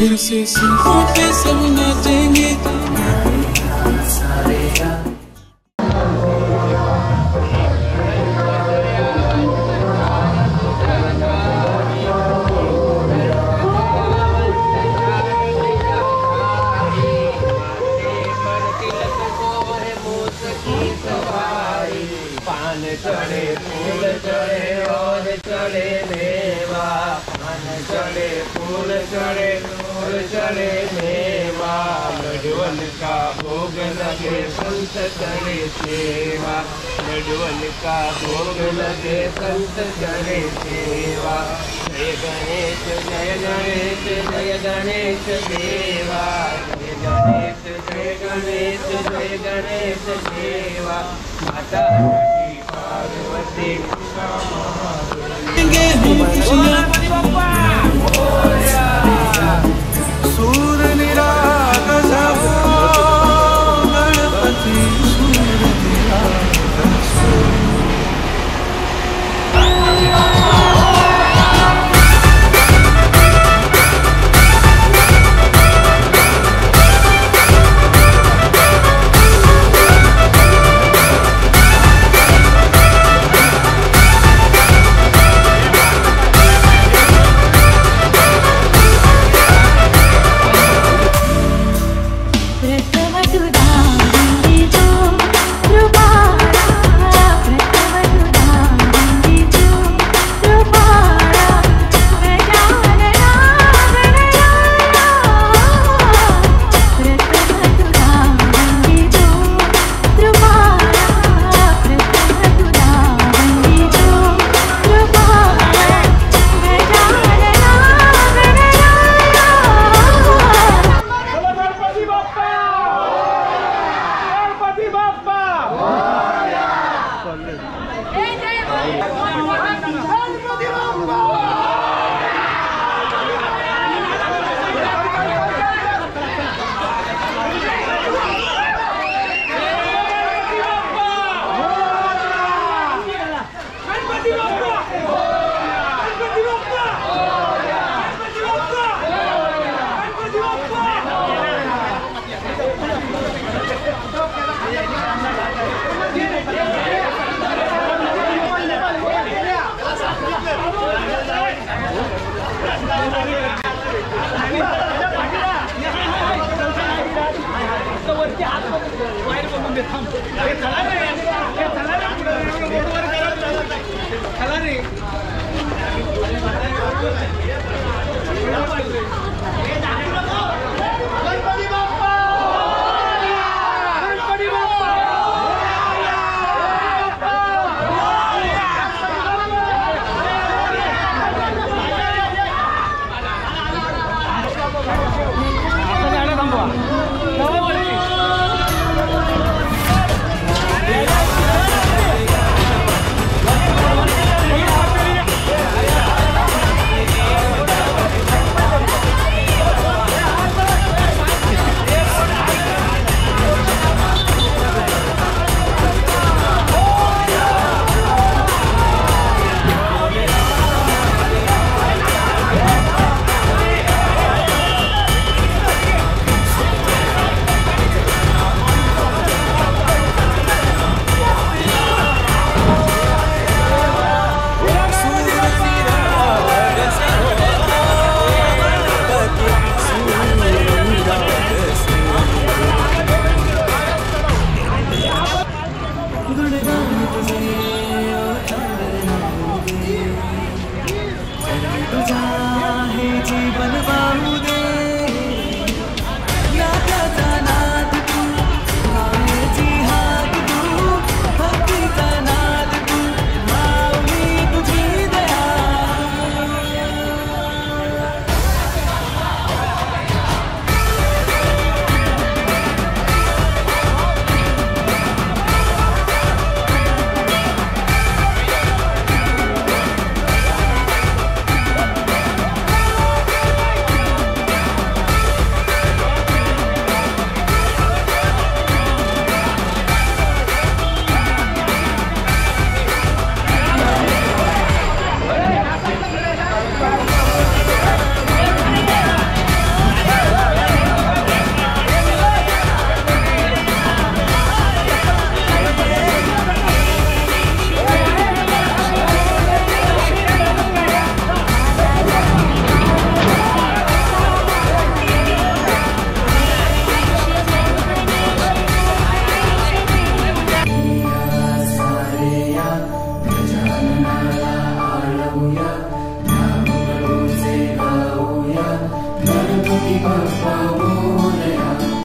फिर से सीखों पे सब नाचेंगे पान चढ़े फूल चढ़े और चढ़े मेवा, पान चढ़े फूल चढ़े चढ़े मेवा लडुअन का भोग लगे, संत चढ़े सेवा। लडुअन का भोग लगे, संत चढ़े सेवा। जय गणेश जय गणेश जय गणेश देवा जय गणेश जय गणेश जय गणेश देवा माता पार्वती 好。